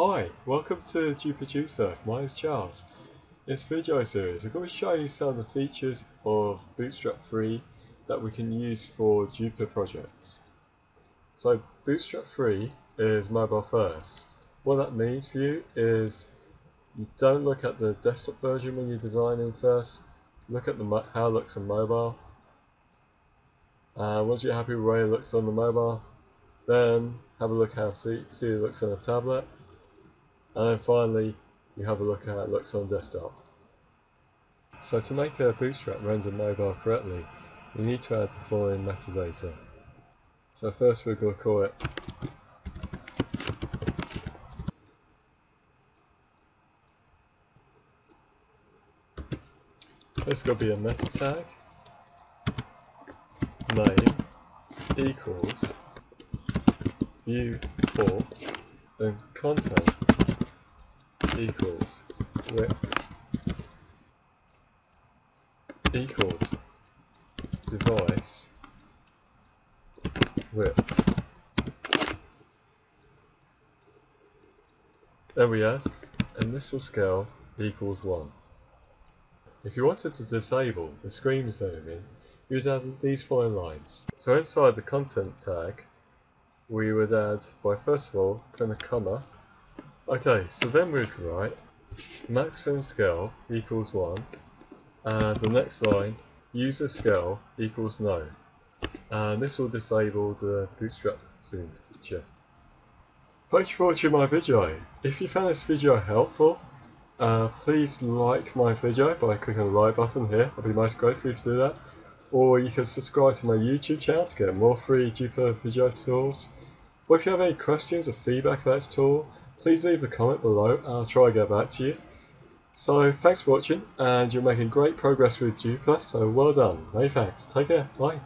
Hi, welcome to Duproducer. My name is Charles. In this video series, I'm going to show you some of the features of Bootstrap 3 that we can use for Drupal projects. So Bootstrap 3 is mobile first. What that means for you is you don't look at the desktop version when you're designing first, look at the how it looks on mobile. And once you're happy with the way it looks on the mobile, then have a look how see, see it looks on a tablet and then finally you have a look at how it looks on desktop. So to make a Bootstrap render mobile correctly, you need to add the following metadata. So first we're going to call it There's going to be a meta tag, name equals view forms, and content equals width equals device width. There we are, and this will scale equals 1. If you wanted to disable the screen zooming, you'd add these following lines. So inside the content tag, we would add by first of all putting a comma Okay, so then we'd write maximum scale equals 1 and the next line user scale equals no and this will disable the bootstrap zoom feature. Thank you for watching my video. If you found this video helpful, uh, please like my video by clicking the like button here. I'd be most grateful if you do that. Or you can subscribe to my YouTube channel to get more free Drupal video tools. Or if you have any questions or feedback about this tool, please leave a comment below and I'll try to get back to you. So thanks for watching and you're making great progress with Drupal, so well done. Many thanks. Take care. Bye.